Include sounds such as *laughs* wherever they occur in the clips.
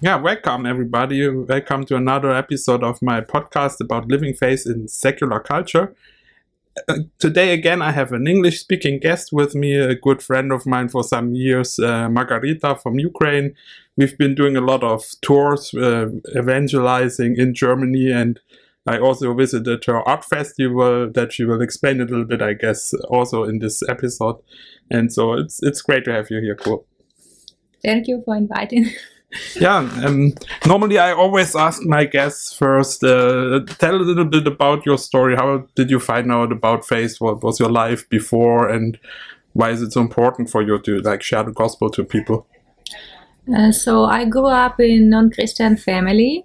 Yeah, welcome everybody. Welcome to another episode of my podcast about living faith in secular culture. Uh, today again, I have an English speaking guest with me, a good friend of mine for some years, uh, Margarita from Ukraine. We've been doing a lot of tours, uh, evangelizing in Germany, and I also visited her art festival that she will explain a little bit, I guess, also in this episode. And so it's it's great to have you here, cool. Thank you for inviting. *laughs* yeah, um, normally I always ask my guests first, uh, tell a little bit about your story. How did you find out about faith? What was your life before, and why is it so important for you to like share the gospel to people? Uh, so I grew up in non-Christian family.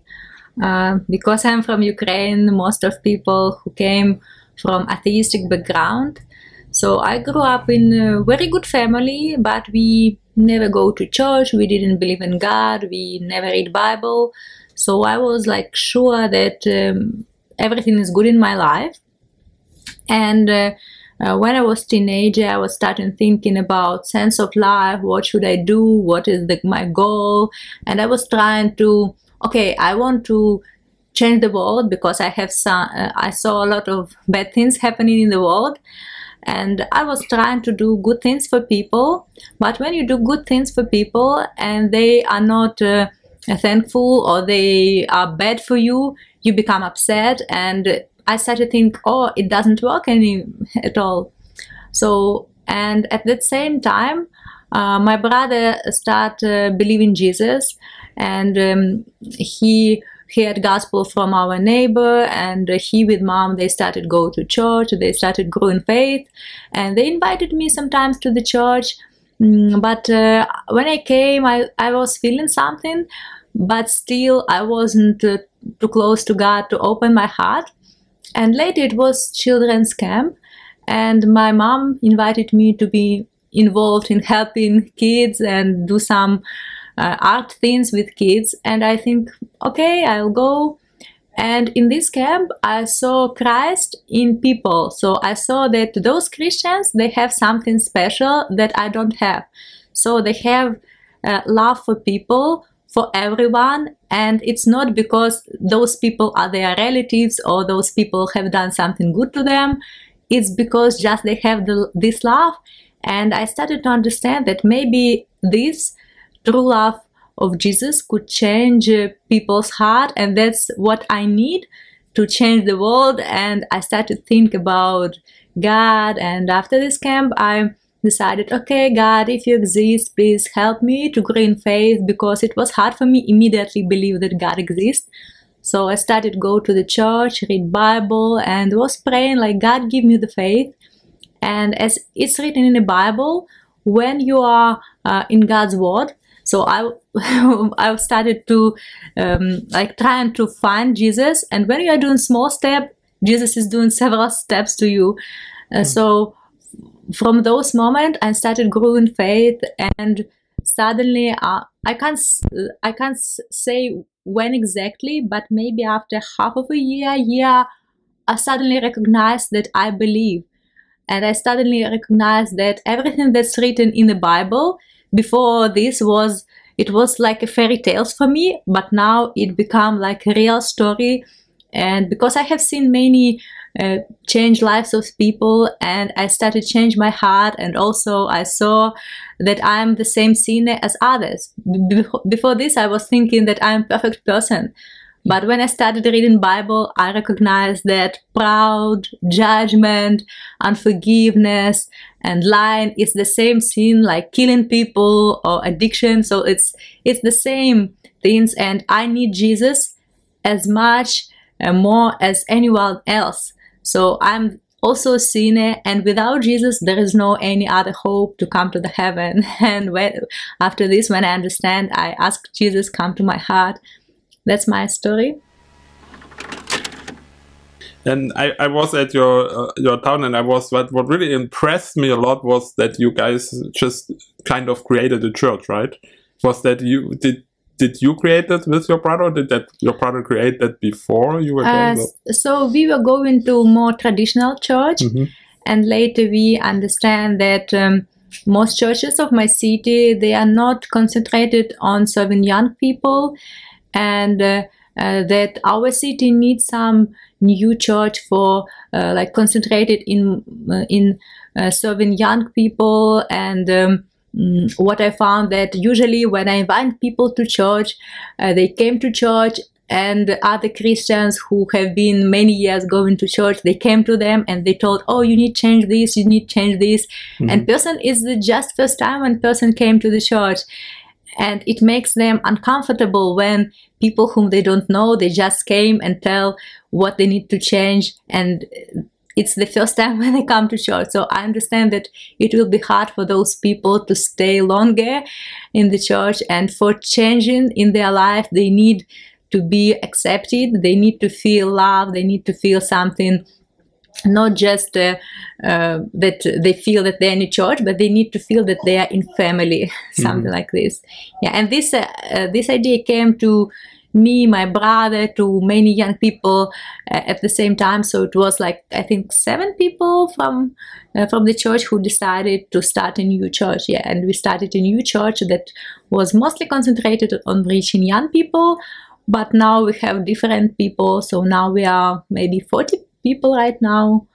Uh, because I'm from Ukraine, most of people who came from atheistic background. So I grew up in a very good family, but we never go to church. We didn't believe in God. We never read Bible. So I was like sure that um, everything is good in my life. And uh, uh, when I was teenager, I was starting thinking about sense of life. What should I do? What is the, my goal? And I was trying to, okay, I want to change the world because I have some, uh, I saw a lot of bad things happening in the world and I was trying to do good things for people. But when you do good things for people and they are not uh, thankful or they are bad for you, you become upset. And I started to think, oh, it doesn't work any at all. So, and at the same time, uh, my brother started uh, believing Jesus, and um, he heard gospel from our neighbor and he with mom they started go to church they started growing faith and they invited me sometimes to the church. Mm, but uh, when i came I, I was feeling something but still i wasn't uh, too close to god to open my heart. And later it was children's camp and my mom invited me to be involved in helping kids and do some uh, art things with kids and i think okay i'll go. And in this camp i saw christ in people. So i saw that those christians they have something special that i don't have. So they have uh, love for people for everyone and it's not because those people are their relatives or those people have done something good to them. It's because just they have the, this love. And i started to understand that maybe this true love of Jesus could change people's heart and that's what I need to change the world. And I started to think about God. And after this camp I decided okay God if you exist please help me to grow in faith because it was hard for me immediately believe that God exists. So I started go to the church read Bible and was praying like God give me the faith. And as it's written in the Bible when you are uh, in God's word so I *laughs* I started to um, like trying to find Jesus. And when you are doing small step Jesus is doing *laughs* several steps to you. Uh, mm. so from those moment, I started growing faith. And suddenly uh, I can't I can't say when exactly but maybe after half of a year year I suddenly recognized that I believe. And I suddenly recognized that everything that's written in the Bible before this was it was like a fairy tales for me but now it become like a real story. And because i have seen many uh, change lives of people and i started change my heart and also i saw that i'm the same sinner as others. Before this i was thinking that i'm perfect person but when I started reading Bible, I recognized that proud, judgment, unforgiveness, and lying is the same sin like killing people or addiction. So it's it's the same things, and I need Jesus as much and more as anyone else. So I'm also a sinner and without jesus there is no any other hope to come to the heaven *laughs* and when after this when i understand i ask jesus come to my heart that's my story. And I, I was at your uh, your town, and I was what what really impressed me a lot was that you guys just kind of created a church, right? Was that you did did you create that with your brother? did that your brother create that before you were uh, So we were going to more traditional church, mm -hmm. and later we understand that um, most churches of my city they are not concentrated on serving young people, and uh, uh, that our city needs some new church for uh, like concentrated in uh, in uh, serving young people and. Um, mm, what I found that usually when I invite people to church, they came to church and other Christians who have been many years going to church, they came to them and they told, "Oh, you need change this, you need change this," mm-hmm. and person is the just first time when person came to the church, and it makes them uncomfortable when people whom they don't know they just came and tell what they need to change. And it's the first time *laughs* when they come to church. So i understand that it will be hard for those people to stay longer in the church. And for changing in their life they need to be accepted. They need to feel love they need to feel something not just uh, uh, that they feel that they're in a church, but they need to feel that they are in family, *laughs* something mm-hmm. like this. Yeah, and this uh, uh, this idea came to me, my brother, to many young people uh, at the same time. So it was like I think seven people from uh, from the church who decided to start a new church. Yeah, and we started a new church that was mostly concentrated on reaching young people. But now we have different people, so now we are maybe 40 people right now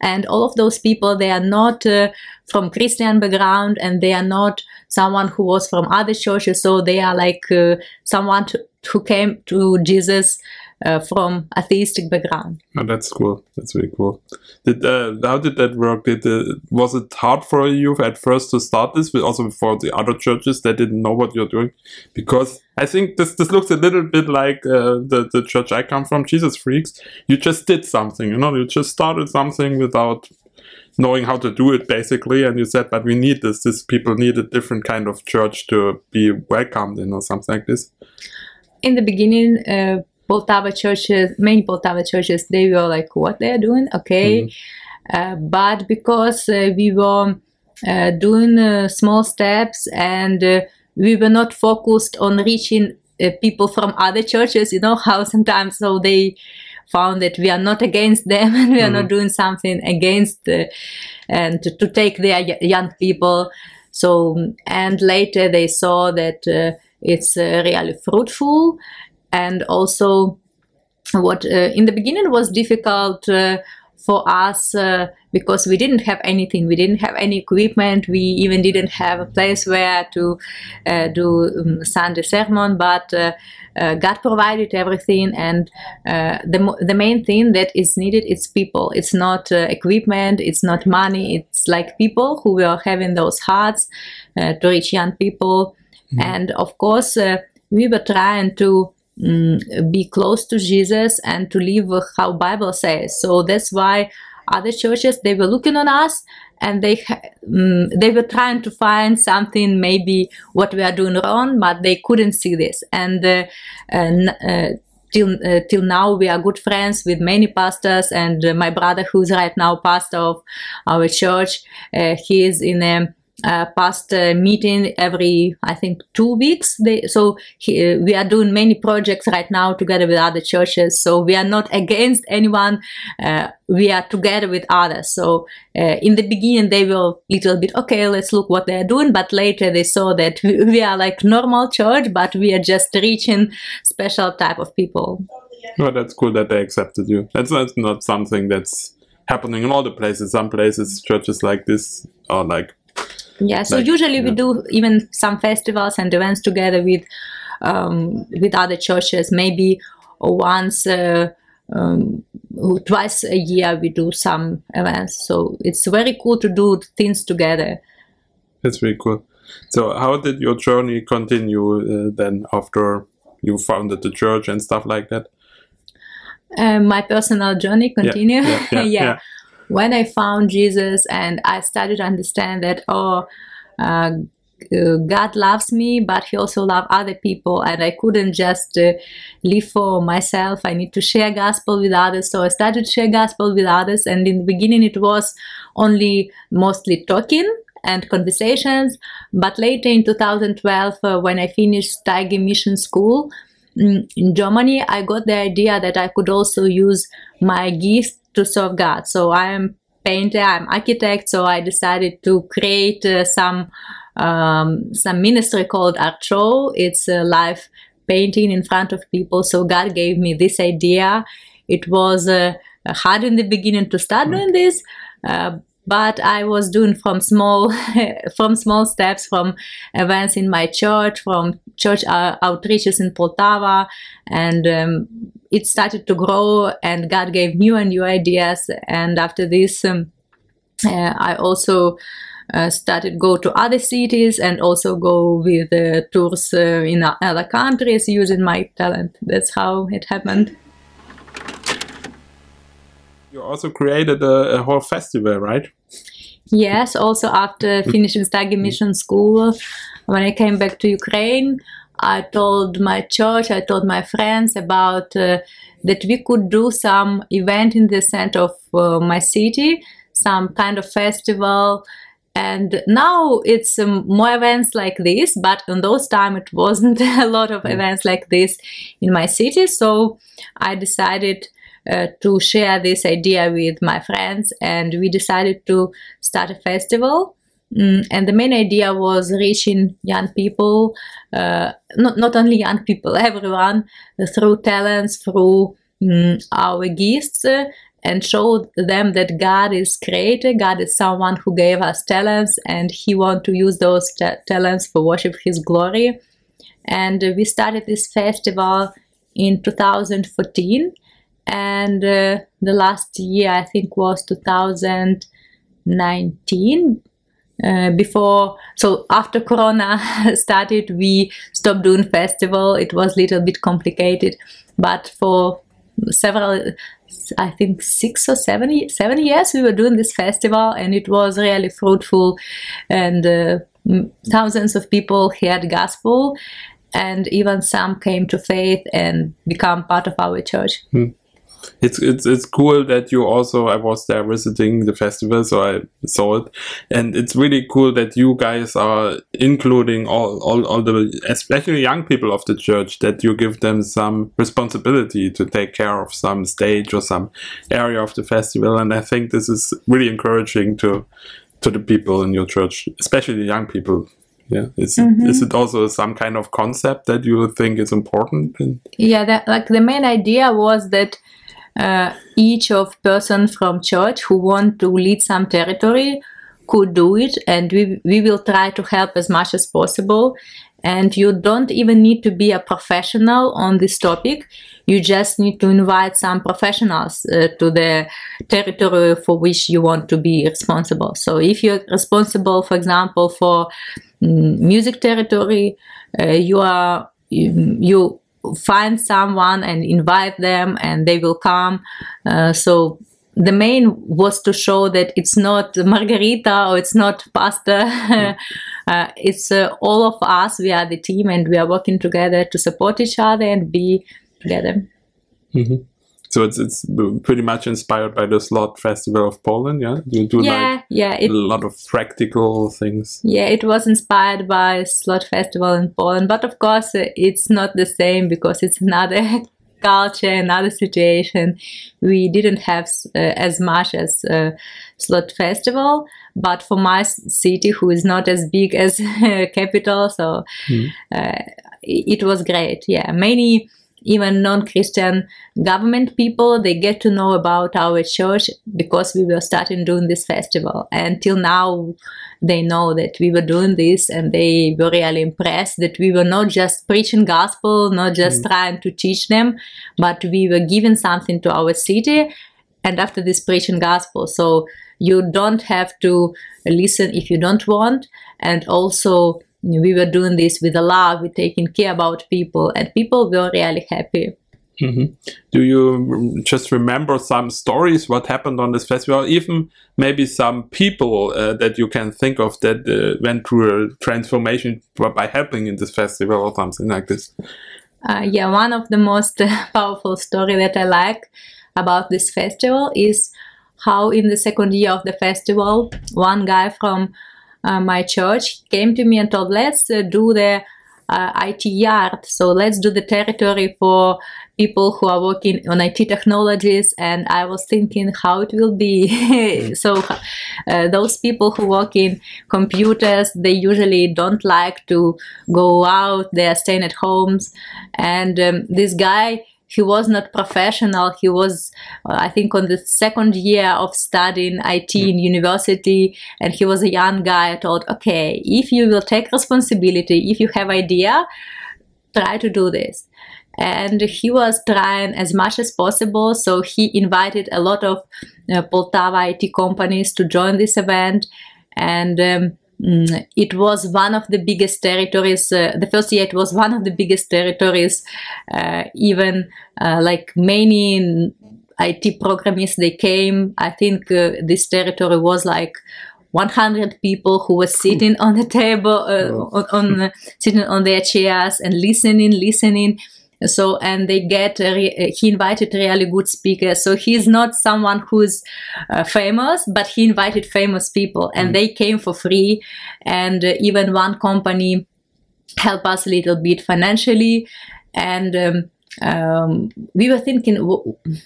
and all of those people they are not uh, from christian background and they are not someone who was from other churches so they are like uh, someone to, who came to jesus uh, from atheistic background. Oh, that's cool. That's very cool. Did uh, how did that work? Did uh, was it hard for you at first to start this, but also for the other churches that didn't know what you're doing? Because I think this this looks a little bit like uh, the the church I come from, Jesus Freaks. You just did something, you know. You just started something without knowing how to do it basically and you said but we need this this people need a different kind of church to be welcomed in or something like this in the beginning uh, Poltava churches, many Poltava churches, they were like, what they're doing, okay. Mm-hmm. Uh, but because uh, we were uh, doing uh, small steps and uh, we were not focused on reaching uh, people from other churches, you know *laughs* how sometimes so they found that we are not against them *laughs* and we are mm-hmm. not doing something against and to, to, take their young people. So and later they saw that it's really fruitful and also what uh, in the beginning was difficult uh, for us uh, because we didn't have anything. We didn't have any equipment. We even didn't have a place where to uh, do um, sunday sermon but uh, uh, god provided everything. And the, the main thing that is needed is people. It's not equipment. It's not money. It's like people who were having those hearts to reach young people. Mm. and of course we were trying to um, be close to Jesus and to live how Bible says. So that's why other churches they were looking on us and they um, they were trying to find something maybe what we are doing wrong, but they couldn't see this. And uh, uh, till uh, till now we are good friends with many pastors and uh, my brother who's right now pastor of our church uh, he is in a uh, past uh, meeting every I think two weeks. They, so he, uh, we are doing many projects right now together with other churches. So we are not against anyone. Uh, we are together with others. So uh, in the beginning they were little bit okay. Let's look what they are doing. But later they saw that we are like normal church, but we are just reaching special type of people. Well, that's cool that they accepted you. That's, that's not something that's happening in all the places. Some places, churches like this are like yeah so like, usually yeah. we do even some festivals and events together with um, with other churches. Maybe once uh, um, twice a year we do some events. So it's very cool to do things together. That's very cool. So how did your journey continue uh, then after you founded the church and stuff like that? Uh, my personal journey continue? yeah, yeah, *laughs* yeah when I found Jesus and I started to understand that, oh, uh, God loves me, but He also loves other people, and I couldn't just uh, live for myself. I need to share gospel with others. So I started to share gospel with others, and in the beginning it was only mostly talking and conversations. But later in 2012, uh, when I finished Steiger Mission School mm, in Germany, I got the idea that I could also use my gifts to serve God. So I am painter, I'm architect, so I decided to create uh, some um, some ministry called Art Show. It's a live painting in front of people. So God gave me this idea. It was uh, hard in the beginning to start mm. doing this, uh, but I was doing from small *laughs* from small steps, from events in my church, from church uh, outreaches in Poltava, and um, it started to grow. And God gave new and new ideas. And after this, um, uh, I also uh, started go to other cities and also go with uh, tours uh, in other countries using my talent. That's how it happened. You also created a, a whole festival, right? Yes, also after *laughs* finishing Steiger Mission School, when I came back to Ukraine, I told my church, I told my friends about uh, that we could do some event in the center of uh, my city, some kind of festival and now it's um, more events like this but in those time it wasn't *laughs* a lot of mm. events like this in my city so i decided uh, to share this idea with my friends and we decided to start a festival mm, and the main idea was reaching young people uh, not, not only young people *laughs* everyone through talents through mm, our gifts uh, and show them that God is creator, God is someone who gave us talents and he want to use those talents for worship his glory. And we started this festival in 2014 and uh, the last year I think was 2019 uh, before so after corona *laughs* started we stopped doing festival. It was a little bit complicated but for several I think six or seven, seven years we were doing this festival and it was really fruitful. And uh, thousands of people heard gospel and even some came to faith and become part of our church. Hmm it's it's it's cool that you also I was there visiting the festival, so I saw it, and it's really cool that you guys are including all all, all the especially young people of the church that you give them some responsibility to take care of some stage or some area of the festival, and I think this is really encouraging to to the people in your church, especially the young people. Yeah is, mm -hmm. is it also some kind of concept that you think is important? Yeah that, like the main idea was that uh, each of person from church who want to lead some territory could do it and we, we will try to help as much as possible. And you don't even need to be a professional on this topic. You just need to invite some professionals uh, to the territory for which you want to be responsible. So if you're responsible for example for mm, music territory uh, you are you, you find someone and invite them and they will come. Uh, so the main was to show that it's not margarita or it's not pasta. *laughs* Uh, it's uh, all of us we are the team and we are working together to support each other and be together. Mm-hmm. So it's it's pretty much inspired by the Slot Festival of Poland, yeah. You do yeah, like yeah, it, a lot of practical things. Yeah, it was inspired by Slot Festival in Poland, but of course uh, it's not the same because it's *laughs* another culture, another situation. We didn't have uh, as much as uh, Slot Festival, but for my city, who is not as big as *laughs* capital, so mm. uh, it was great. Yeah, many even non-Christian government people, they get to know about our church because we were starting doing this festival. And till now, they know that we were doing this and they were really impressed that we were not just preaching gospel, not just mm. trying to teach them, but we were giving something to our city and after this preaching gospel. So you don't have to listen if you don't want. And also we were doing this with a love, we're taking care about people, and people were really happy. Mm -hmm. Do you just remember some stories what happened on this festival? Even maybe some people uh, that you can think of that uh, went through a transformation by helping in this festival or something like this? Uh, yeah, one of the most *laughs* powerful story that I like about this festival is how in the second year of the festival, one guy from uh, my church came to me and told, let's uh, do the uh, IT yard. So let's do the territory for people who are working on IT technologies, and I was thinking how it will be. *laughs* so, uh, those people who work in computers, they usually don't like to go out, they are staying at homes. And um, this guy, he was not professional. He was, uh, I think, on the second year of studying IT in university, and he was a young guy. I thought, okay, if you will take responsibility, if you have idea, try to do this and he was trying as much as possible so he invited a lot of uh, poltava it companies to join this event and um, it was one of the biggest territories uh, the first year it was *laughs* one of the biggest territories uh, even uh, like many IT programists they came. I think uh, this territory was like 100 people who were sitting on the table uh, on, on sitting on their chairs and listening listening so and they get he invited really good speakers. So he's not someone who's uh, famous but he invited famous people and mm. they came for free. And uh, even one company helped us a little bit financially. And um, um, we were thinking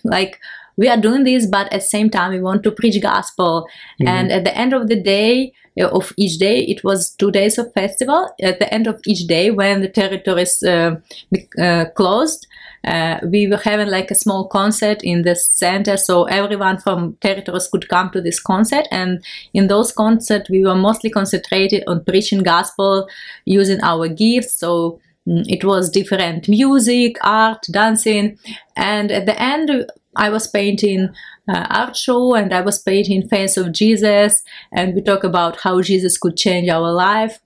like we are doing this but at the same time we want to preach gospel. Mm-hmm. and at the end of the day uh, of each day it was two days of festival. At the end of each day when the territories uh, uh, closed uh, we were having like a small concert in the center. So everyone from territories could come to this concert. And in those concerts we were mostly concentrated on preaching gospel using our gifts. So mm, it was different music art dancing. And at the end I was painting uh, art show and I was painting face of Jesus and we talk about how Jesus could change our life.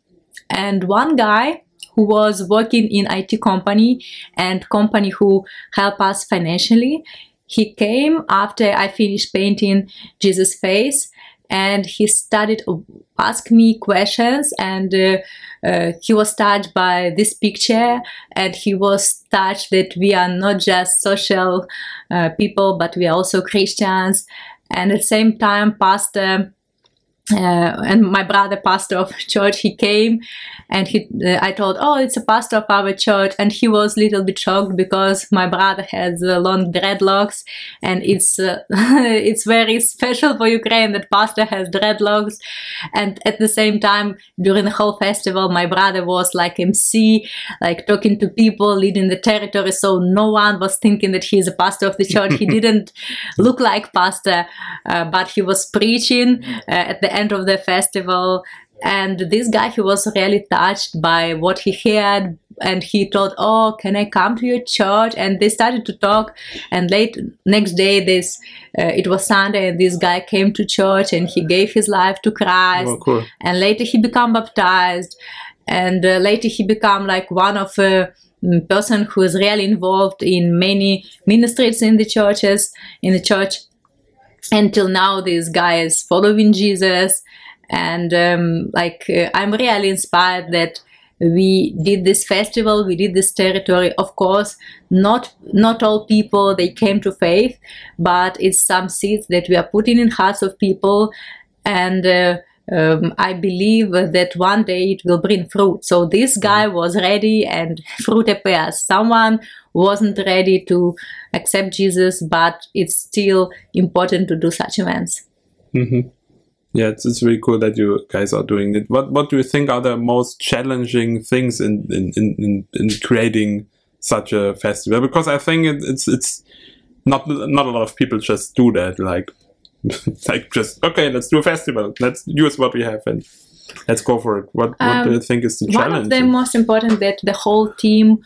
And one guy who was working in IT company and company who help us financially, he came after I finished painting Jesus face and he started ask me questions and uh, uh, he was touched by this picture and he was touched that we are not just social uh, people but we are also christians. And at the same time pastor uh, and my brother pastor of *laughs* church he came and he uh, i told oh it's a pastor of our church. And he was a little bit shocked because my brother has uh, long dreadlocks and it's uh, *laughs* it's very special for ukraine that pastor has dreadlocks. And at the same time during the whole festival my brother was like mc like talking to people leading the territory. So no one was thinking that he's a pastor of the church. He *laughs* didn't look like pastor uh, but he was preaching uh, at the end of the festival and this guy he was really touched by what he heard and he thought oh can i come to your church? And they started to talk and late next day this uh, it was sunday and this guy came to church and he gave his life to christ. Oh, cool. and later he became baptized and uh, later he became like one of a uh, person who is really involved in many ministries in the churches in the church until now this guy is following jesus. And um, like uh, i'm really inspired that we did this festival we did this territory. Of course not not all people they came to faith but it's some seeds that we are putting in hearts of people. And uh, um, I believe that one day it will bring fruit. So this guy mm-hmm. was ready and *laughs* fruit appears. Someone wasn't ready to accept Jesus, but it's still important to do such events. Mm-hmm yeah, it's, it's really cool that you guys are doing it. What what do you think are the most challenging things in in, in, in creating such a festival? Because I think it, it's it's not not a lot of people just do that. Like *laughs* like just okay, let's do a festival. Let's use what we have and let's go for it. What what um, do you um, think is the challenge? One of the most important that the whole team.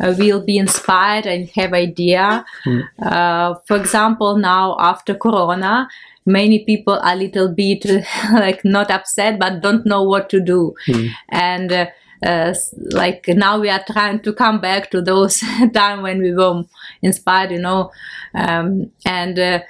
Uh, will be inspired and have idea. Mm. Uh, for example, now after Corona, many people are a little bit *laughs* like not upset but don't know what to do mm. and uh, uh, like now we are trying to come back to those *laughs* time when we were inspired you know um, and uh, uh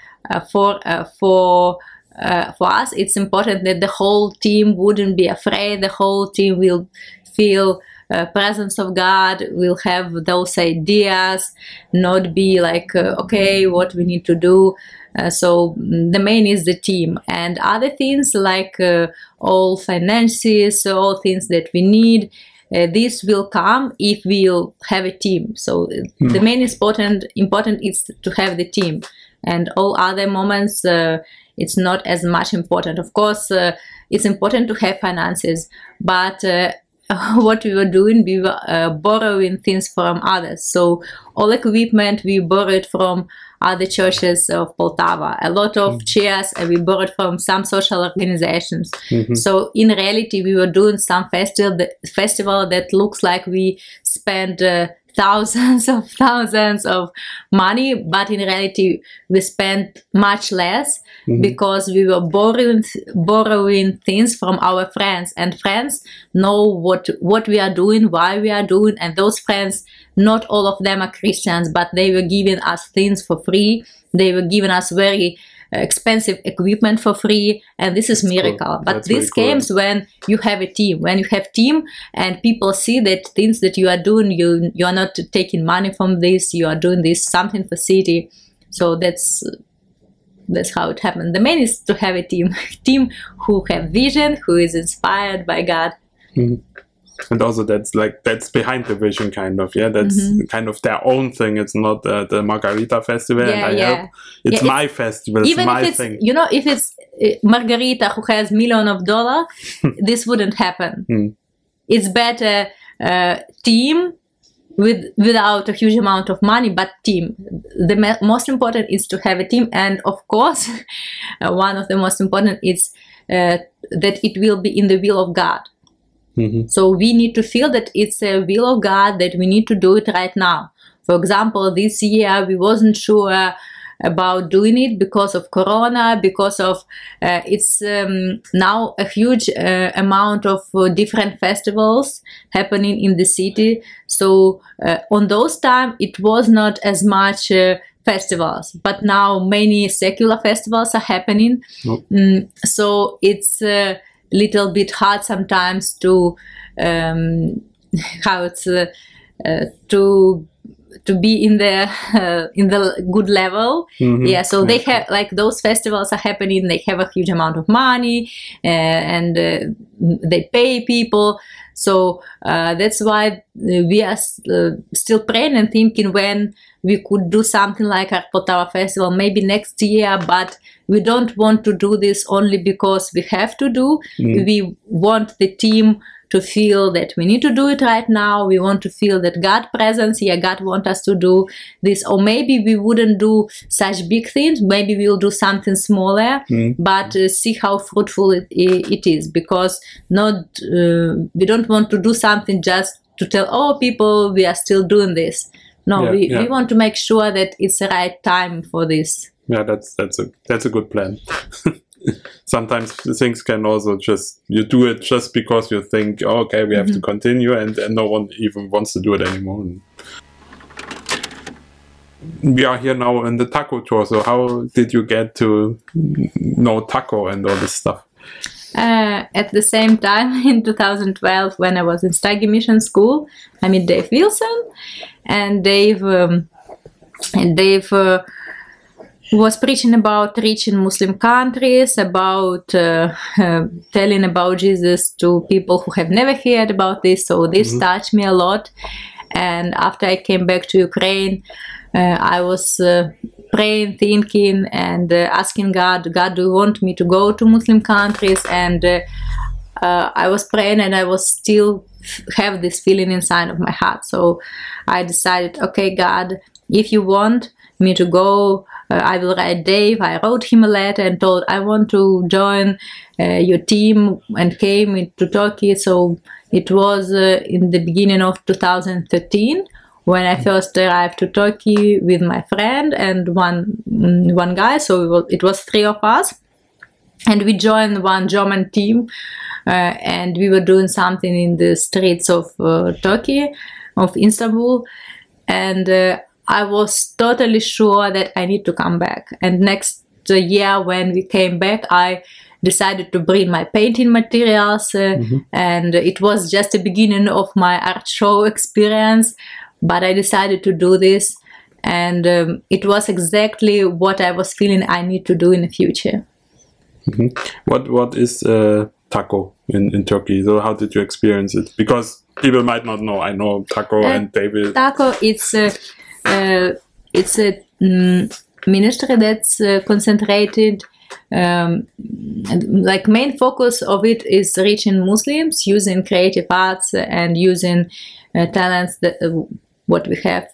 for uh, for uh, for us it's important that the whole team wouldn't be afraid the whole team will feel uh, presence of God, will have those ideas, not be like, uh, okay, what we need to do. Uh, so mm, the main is the team and other things like uh, all finances, all things that we need. uh, this will come if we'll have a team. So Hmm. the main important important is to have the team, and all other moments uh, it's not as much important. Of course, uh, it's important to have finances, but uh, *laughs* what we were doing, we were uh, borrowing things from others. So all equipment we borrowed from other churches of Poltava. A lot of chairs uh, we borrowed from some social organizations. Mhm. So in reality, we were doing some festival that, festival that looks like we spent uh, thousands *laughs* of thousands of money, but in reality, we spent much less Mhm. because we were borrowing borrowing things from our friends, and friends know what what we are doing, why we are doing, and those friends, not all of them are Christians, but they were giving us things for free. They were giving us very Uh, expensive equipment for free and this is That's cool. miracle. But That's this cool. comes when you have a team when you have team and people see that things that you are doing you you are not taking money from this you are doing this something for city. So that's that's how it happened. The main is to have a team *laughs* team who have vision who is inspired by god mm-hmm. And also that's like that's behind the vision kind of yeah that's Mhm. kind of their own thing it's not uh, the margarita festival and Yeah, i yeah. help it's Yeah, my festival it's even my if it's thing you know if it's uh, margarita who has million of dollar *laughs* this wouldn't happen Hmm. it's better uh, team with without a huge amount of money but team the most important is to have a team and of course *laughs* uh, one of the most important is uh, that it will be in the will of god Mhm. so we need to feel that it's a will of God that we need to do it right now. For example, this year we wasn't sure about doing it because of Corona, because of uh, it's um, now a huge uh, amount of uh, different festivals happening in the city. So uh, on those time it was not as much. Uh, festivals but now many secular festivals are happening Oh. Mm, so it's a little bit hard sometimes to um, *laughs* how it's uh, uh, to to be in the uh, in the good level. Mhm. yeah so they have like those festivals are happening they have a huge amount of money uh, and uh, they pay people so uh, that's why uh, we are uh, still praying and thinking when we could do something like our Poltava festival maybe next year but we don't want to do this only because we have to do Mm. we want the team to feel that we need to do it right now. We want to feel that god presence here god want us to do this. Or maybe we wouldn't do such big things. Maybe we'll do something smaller Mm. but uh, see how fruitful it, it is. Because not uh, we don't want to do something just to tell oh people we are still doing this. No Yeah, we, yeah. we want to make sure that it's the right time for this. Yeah that's that's a that's a good plan *laughs* *laughs* sometimes things can also just you do it just because you think oh, okay we have to continue and, and no one even wants to do it anymore. We are here now in the taco tour so how did you get to know taco and all this stuff? Uh, at the same time, *laughs* in 2012, when I was in Steiger Mission School, I met Dave Wilson, and Dave, um, and Dave uh, was preaching about reaching Muslim countries, about uh, uh, telling about Jesus to people who have never heard about this. So this touched me a lot. And after I came back to Ukraine, uh, I was uh, praying, thinking, and uh, asking God, God, do you want me to go to Muslim countries? And uh, uh, I was praying, and I was still have this feeling inside of my heart. So I decided, okay, God, if you want me to go, uh, I will write Dave. I wrote him a letter and told I want to join uh, your team and came into Turkey. So it was uh, in the beginning of 2013 when I first arrived to Turkey with my friend and one mm, one guy. So it was, it was three of us, and we joined one German team, uh, and we were doing something in the streets of uh, Turkey, of Istanbul, and uh, I was totally sure that I need to come back. And next year, when we came back, I decided to bring my painting materials, uh, and it was just the beginning of my art show experience. But I decided to do this, and um, it was exactly what I was feeling I need to do in the future. what what is uh, taco in, in turkey so how did you experience it because people might not know. I know Taco Uh, and David. Taco, it's a, uh, it's a mm, ministry that's uh, concentrated. Um, like main focus of it is reaching Muslims using creative arts and using uh, talents that uh, what we have.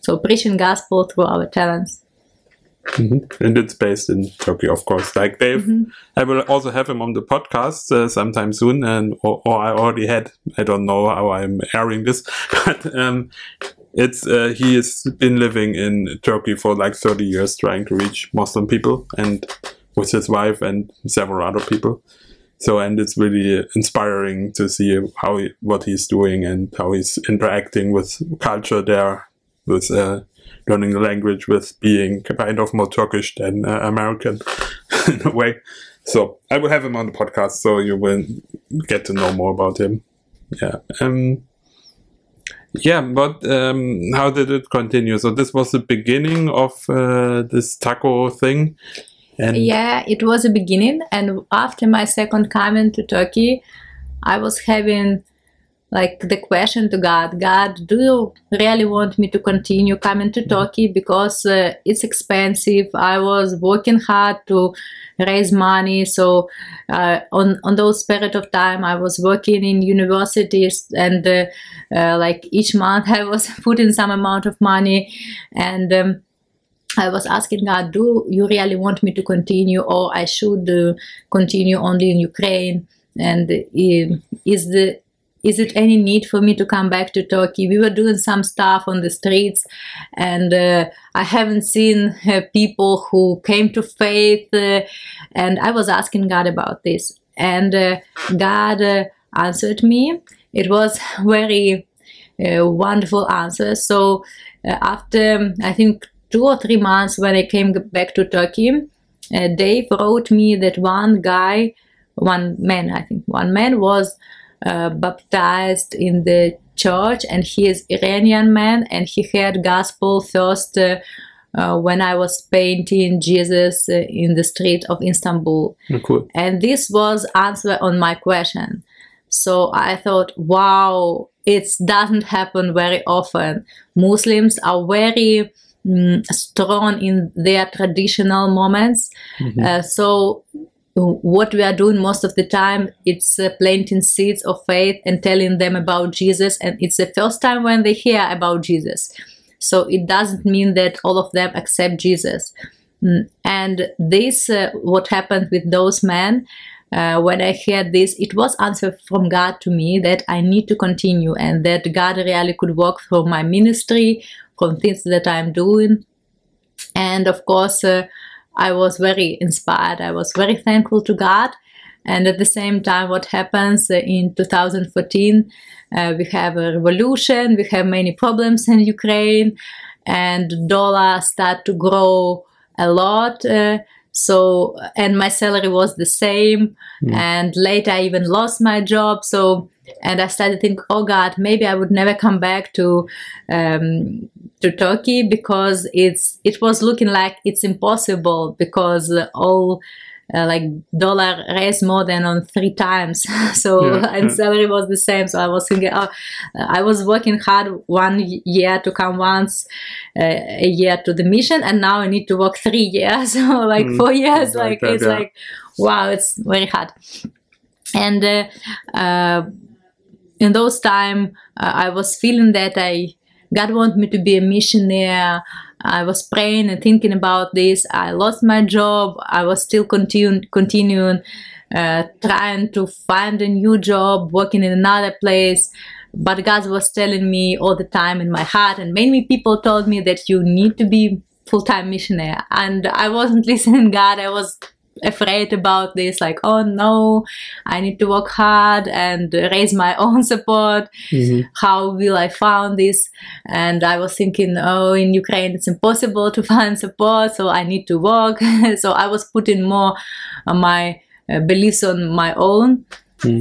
So preaching gospel through our talents. Mhm. And it's based in Turkey, of course. Like Dave, I will also have him on the podcast uh, sometime soon, and or, or I already had. I don't know how I'm airing this, *laughs* but um, it's uh, he has been living in Turkey for like 30 years, trying to reach Muslim people, and with his wife and several other people. So, and it's really inspiring to see how he, what he's doing and how he's interacting with culture there, with uh, learning the language, with being kind of more Turkish than uh, American *laughs* in a way. So, I will have him on the podcast, so you will get to know more about him. Yeah. Um, yeah, but um, how did it continue? So this was the beginning of uh, this taco thing, and Yeah, it was a beginning, and after my second coming to Turkey, I was having like the question to God: God, do you really want me to continue coming to Turkey because uh, it's expensive? I was working hard to raise money, so uh, on on those period of time, I was working in universities, and uh, uh, like each month, *laughs* I was putting some amount of money, and. Um, I was asking God, do you really want me to continue, or I should uh, continue only in Ukraine? And uh, is the is it any need for me to come back to Turkey? We were doing some stuff on the streets, and uh, I haven't seen uh, people who came to faith. Uh, and I was asking God about this, and uh, God uh, answered me. It was very uh, wonderful answer. So after I think two or three months when I came back to Turkey, Dave wrote me that one guy, one man, I think one man was uh, baptized in the church, and he is Iranian man, and he heard gospel first uh, uh, when I was painting Jesus uh, in the street of Istanbul. Oh, cool. and this was answer on my question. So i thought wow it doesn't happen very often. Muslims are very mm, strong in their traditional moments. Uh, so what we are doing most of the time it's uh, planting seeds of faith and telling them about jesus and it's the first time when they hear about jesus. So it doesn't mean that all of them accept jesus. Mm, and this uh, what happened with those men uh, when i heard this it was answer from god to me that i need to continue and that god really could work through my ministry from things that i'm doing. And of course uh, i was very inspired. I was very thankful to god. And at the same time what happens uh, in 2014 uh, we have a revolution we have many problems in ukraine and dollar start to grow a lot uh, so and my salary was the same. And later i even lost my job so and i started to think oh god maybe i would never come back to um, to turkey because it's it was looking like it's impossible because uh, all uh, like dollar raised more than on three times. *laughs* So Yeah, and yeah. salary was the same. So i was thinking oh i was working hard one year to come once uh, a year to the mission and now i need to work three years. *laughs* Or like Mm, four years like like that, it's yeah. like wow it's very hard. And uh, uh, in those time uh, i was feeling that i god want me to be a missionary. I was praying and thinking about this. I lost my job. I was still continu- continuing uh, trying to find a new job working in another place. But god was telling me all the time in my heart and many people told me that you need to be full-time missionary. And i wasn't *laughs* listening god. I was afraid about this like oh no i need to work hard and raise my *laughs* own support. How will i find this? And i was thinking oh in ukraine it's impossible to *laughs* find support so i need to work. *laughs* So i was putting more my uh, beliefs on my own.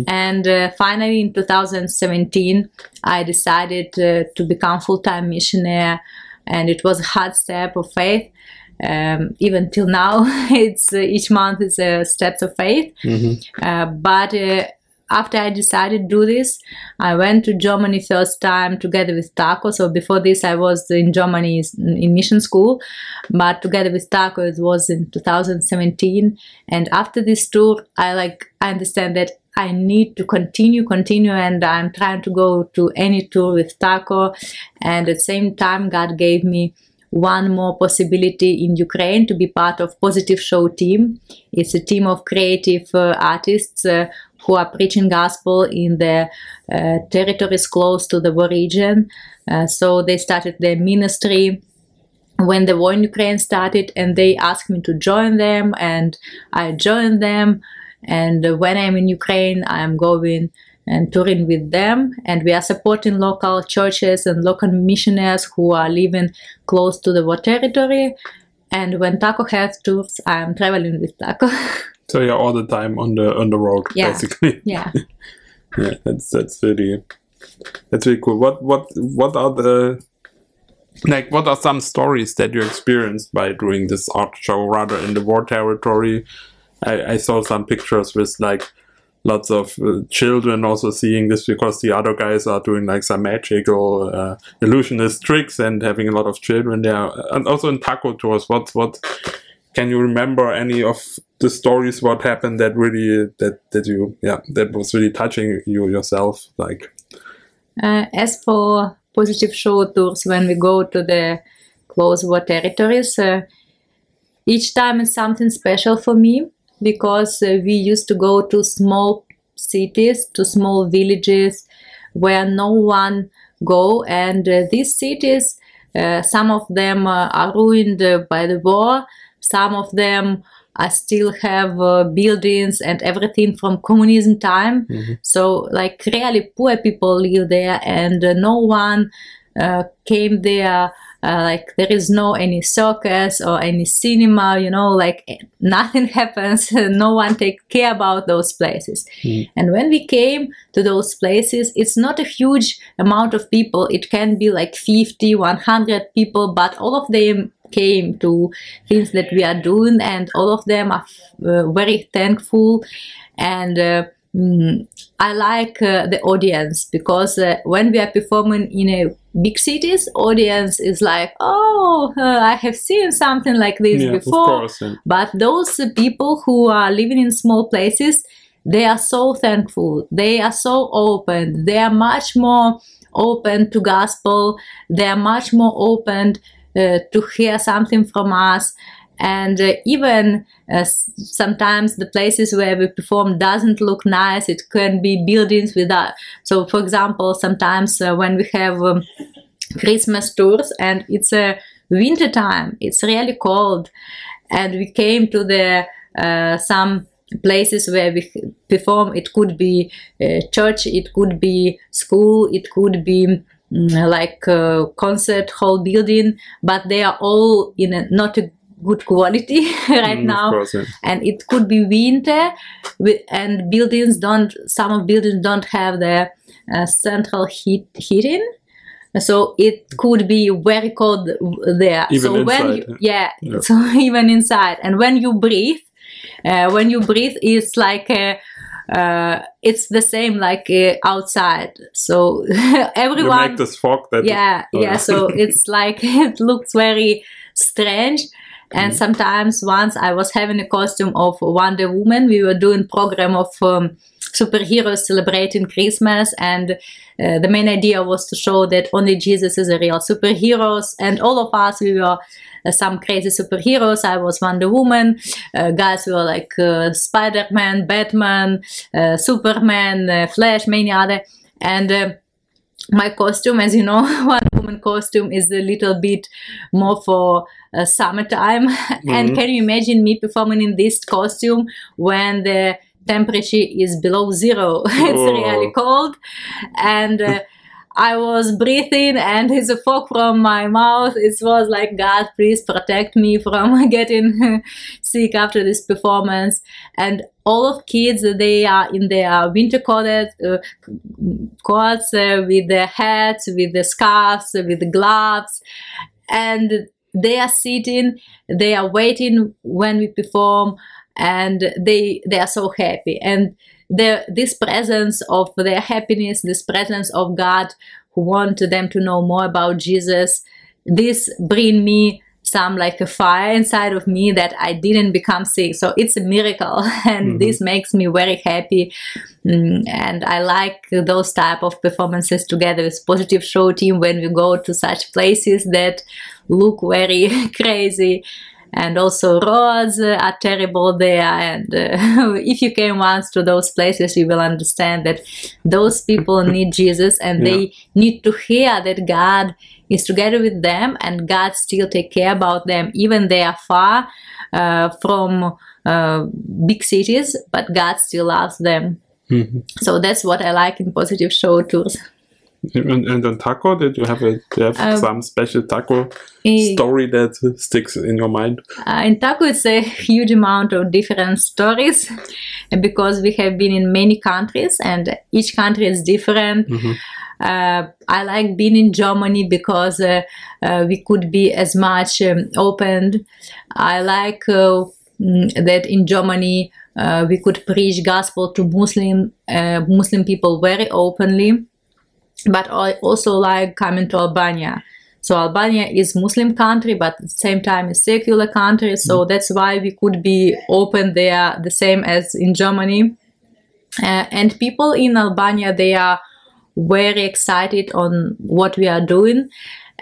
And uh, finally in 2017 i decided uh, to become full-time missionary and it was a hard step of faith um, even till now *laughs* it's uh, each month is a steps of faith uh, but uh, after I decided to do this, I went to Germany first time together with Taco. So before this, I was in Germany in mission school, but together with Taco, it was in 2017. And after this tour, I like I understand that I need to continue, continue, and I'm trying to go to any tour with Taco. And at the same time, God gave me one more possibility in Ukraine to be part of Positive Show team. It's a team of creative uh, artists uh, who are preaching gospel in the uh, territories close to the war region. Uh, so they started their ministry when the war in Ukraine started and they asked me to join them and I joined them. And when I'm in Ukraine, I'm going and touring with them. And we are supporting local churches and local missionaries who are living close to the war territory. And when taco has tours i'm traveling with taco. *laughs* So you're all the time on the on the road yeah. basically. *laughs* Yeah. *laughs* Yeah that's that's really that's really cool. What what what are the like what are some stories that you experienced by doing this art show rather in the war territory? I i saw some pictures with like lots of uh, children also seeing this because the other guys are doing like some magical uh, illusionist tricks and having a lot of children there. And also in taco tours what what can you remember any of the stories what happened that really that that you yeah that was really touching you yourself like? Uh, as for positive show tours when we go to the close war territories uh, each time is something special for me because uh, we used to go to small cities, to small villages where no one go and uh, these cities, uh, some of them uh, are ruined uh, by the war, some of them still have uh, buildings and everything from communism time. Mm-hmm. So like really poor people live there and uh, no one uh, came there uh, like there is no any circus or any cinema you know like *laughs* nothing happens. *laughs* No one take care about those places. Mm. and when we came to those places it's not a huge amount of people. It can be like 50 100 people but all of them came to things that we are doing and all of them are uh, very thankful. And uh, mm, I like uh, the audience because uh, when we are performing in a big cities, audience is like, oh, uh, I have seen something like this yeah, before. But those people who are living in small places, they are so thankful. They are so open. They are much more open to gospel. They are much more open uh, to hear something from us and uh, even uh, sometimes the places where we perform doesn't look nice it can be buildings without so for example sometimes uh, when we have um, christmas tours and it's a winter time it's really cold and we came to the uh, some places where we perform it could be uh, church it could be school it could be mm, like a concert hall building but they are all in a not a good quality *laughs* right mm, now. course, yeah. and it could be winter and buildings don't some of buildings don't have the uh, central heat heating. So it could be very cold there. Even so inside, when you, yeah, yeah, *laughs* so even inside. And when you breathe uh, when you breathe it's like uh, uh, it's the same like uh, outside. So *laughs* everyone you make this fog that yeah oh, yeah so it's like it looks very strange and mm-hmm. sometimes once I was having a costume of Wonder Woman, we were doing program of um, superheroes celebrating Christmas, and uh, the main idea was to show that only Jesus is a real superheroes, and all of us we were uh, some crazy superheroes. I was Wonder Woman, uh, guys were like uh, Spider Man, Batman, uh, Superman, uh, Flash, many other, and my costume as you know *laughs* Wonder Woman costume is a little bit more for uh, summertime *laughs* mm-hmm. and can you imagine me performing in this costume when the temperature is below zero *laughs* it's Whoa. really cold and uh, I was breathing and his fog from my mouth. It was like, God, please protect me from *laughs* getting *laughs* sick after this performance. And all of kids, they are in their winter coats, uh, coats uh, with the hats, with the scarves, with the gloves. And they are sitting, they are waiting when we perform and they they are so happy and the, this presence of their happiness this presence of god who want them to know more about jesus this bring me some like a fire inside of me that I didn't become sick. So it's a miracle, *laughs* and mm-hmm. this makes me very happy. Mm, and I like those type of performances together with positive show team when we go to such places that look very *laughs* crazy and also roads are terrible there and uh, *laughs* if you came once to those places you will understand that those people *laughs* need jesus and yeah. they need to hear that god is together with them and god still take care about them even they are far uh, from uh, big cities but god still loves them mm-hmm. so that's what i like in positive show tours and, and on taco, did you have a you have um, some special taco story that sticks in your mind? Uh, in taco, it's a huge amount of different stories because we have been in many countries and each country is different. Mm-hmm. Uh, I like being in Germany because uh, uh, we could be as much um, opened. I like uh, mm, that in Germany uh, we could preach gospel to Muslim Muslim people very openly but I also like coming to Albania. So Albania is Muslim country, but at the same time a secular country. So mm. that's why we could be open there, the same as in Germany. Uh, and people in Albania, they are very excited on what we are doing,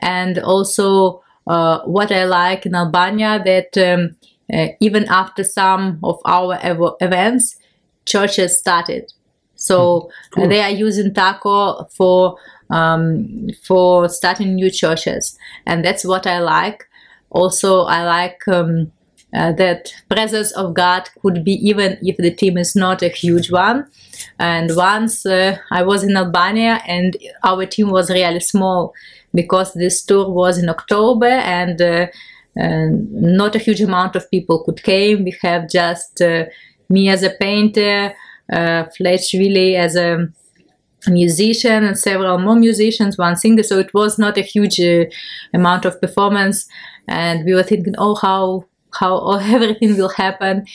and also uh, what I like in Albania that um, uh, even after some of our ev- events, churches started. So hmm. cool. they are using Taco for um, for starting new churches, and that's what I like. Also, I like um, uh, that presence of God could be even if the team is not a huge one. And once uh, I was in Albania, and our team was really small because this tour was in October, and, uh, and not a huge amount of people could came. We have just uh, me as a painter uh, Fletch Wiley as a musician and several more musicians, one singer. So it was not a huge uh, amount of performance. And we were thinking, oh, how how oh, *laughs* everything will happen.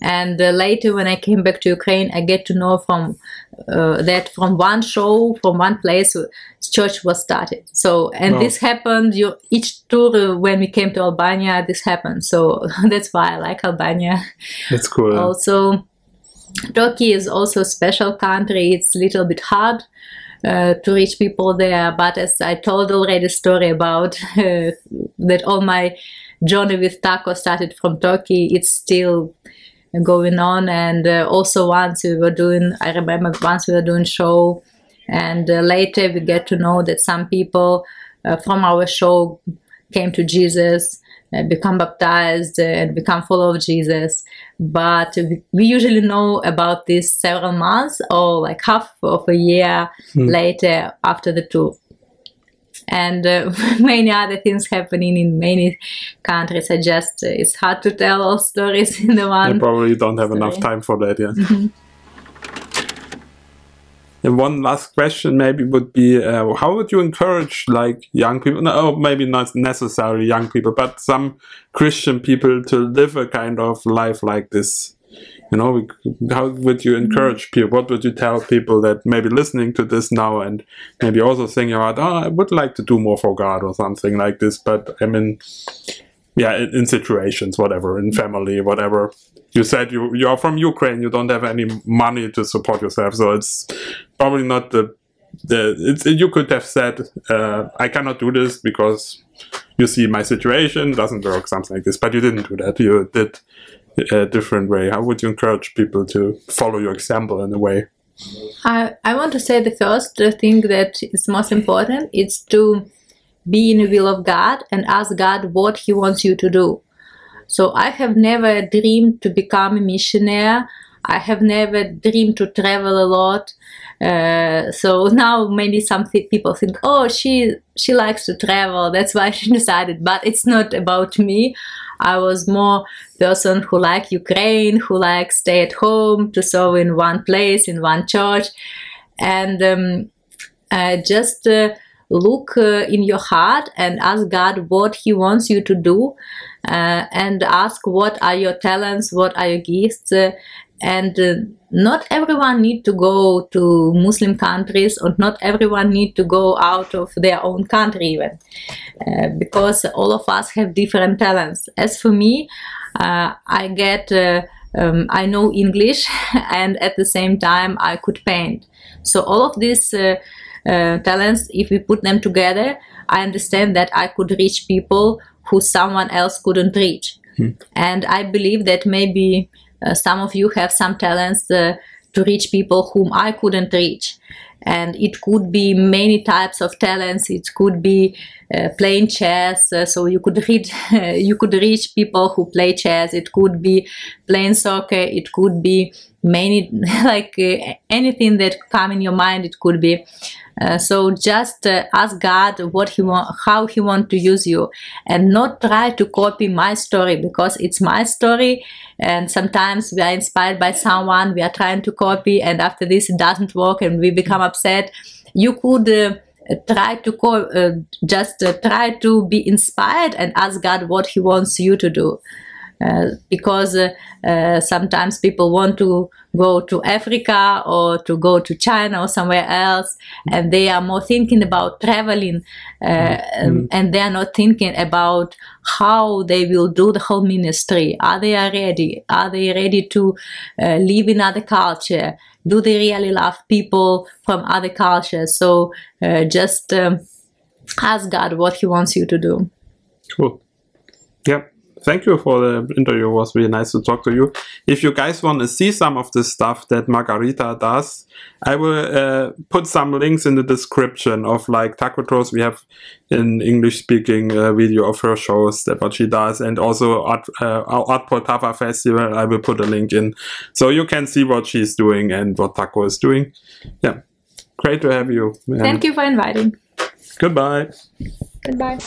And uh, later, when I came back to Ukraine, I get to know from uh, that from one show, from one place, uh, church was started. So, and wow. this happened. You, each tour uh, when we came to Albania, this happened. So *laughs* that's why I like Albania. That's cool. *laughs* Also, Turkey is also a special country. It's a little bit hard uh, to reach people there, but as I told already a story about uh, that all my journey with taco started from Turkey, it's still going on. And uh, also once we were doing, I remember once we were doing show, and uh, later we get to know that some people uh, from our show came to Jesus uh, become baptized and become follower of Jesus. But we usually know about this several months or like half of a year hmm. later after the tour. And uh, *laughs* many other things happening in many countries. I just, uh, it's hard to tell all stories *laughs* in the one. You probably don't have story. enough time for that, yeah. *laughs* And one last question maybe would be, uh, how would you encourage like young people, no, maybe not necessarily young people, but some Christian people to live a kind of life like this? You know, how would you encourage people? What would you tell people that maybe listening to this now and maybe also thinking about, oh, I would like to do more for God or something like this, but I mean, yeah, in, in situations, whatever, in family, whatever. You said you you are from Ukraine. You don't have any money to support yourself, so it's probably not the the. It's, you could have said, uh, "I cannot do this because you see my situation doesn't work," something like this. But you didn't do that. You did a different way. How would you encourage people to follow your example in a way? I, I want to say the first thing that is most important is to be in the will of God and ask God what He wants you to do. So I have never dreamed to become a missionary. I have never dreamed to travel a lot. Uh, so *laughs* now maybe some th- people think, oh, she she likes to travel. That's why *laughs* she decided. But it's not about me. I was more person who like Ukraine, who like stay at home to serve in one place in one church, and um, uh, just. Uh, look uh, in your heart and ask God what He wants you to do, uh, and ask what are your talents, what are your gifts, uh, and uh, not everyone need to go to muslim countries or not everyone need to go out of their own country even uh, because all of us have different talents. As for me uh, i get um, i know english *laughs* and at the same time i could paint. So all of these uh, talents if we put them together i understand that i could reach people who someone else couldn't reach hmm. and i believe that maybe uh, some of you have some talents uh, to reach people whom I couldn't reach. And it could be many types of talents. It could be uh, playing chess, uh, so you could read, *laughs* you could reach people who play chess. It could be playing soccer. It could be many, *laughs* like uh, anything that come in your mind. It could be. Uh, so just uh, ask God what He want, how He want to use you, and not try to copy my story because it's my story. And sometimes we are inspired by someone, we are trying to copy, and after this it doesn't work, and we become upset. You could. Uh, try to co- uh, just uh, try to be inspired and ask God what He wants you to do. Uh, because uh, uh, sometimes people want to go to Africa or to go to China or somewhere else, and they are more thinking about traveling, mm-hmm. and they are not thinking about how they will do the whole ministry. Are they ready? Are they ready to live in other culture? Do they really love people from other cultures? So just um, ask God what He wants you to do. Cool. Thank you for the interview. It was really nice to talk to you. If you guys want to see some of the stuff that Margarita does, I will uh, put some links in the description of like Taco Tours. We have an English speaking uh, video of her shows that what she does and also Art, uh, Art Poltava Festival. I will put a link in so you can see what she's doing and what Taco is doing. Yeah. Great to have you. Thank you for inviting. Goodbye. Goodbye.